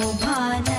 भान